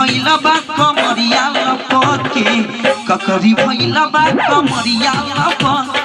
भैला बा कमरिया लपके। ककरी भैला बा कमरिया लपके।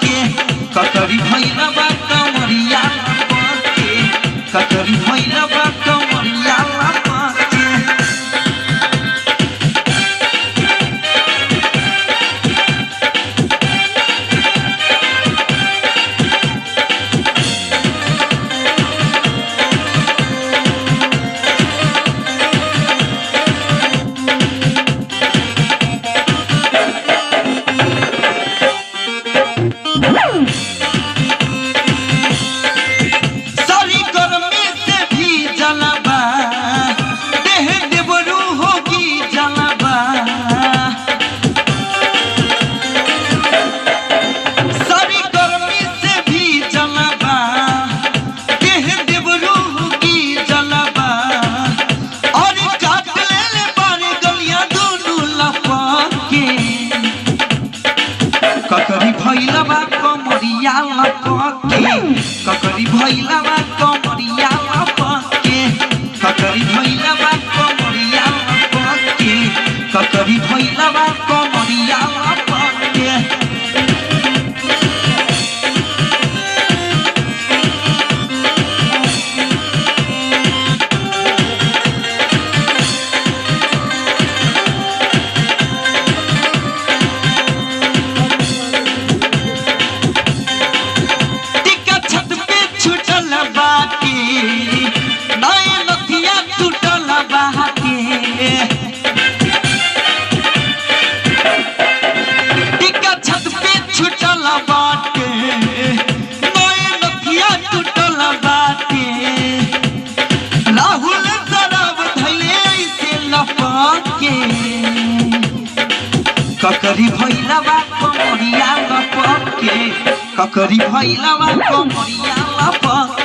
भैलवा कमरिया लटके। ककरी भैलवा ককরি ভইলা বা কমরিয়া লপকে। ককরি ভইলা বা কমরিয়া লপকে।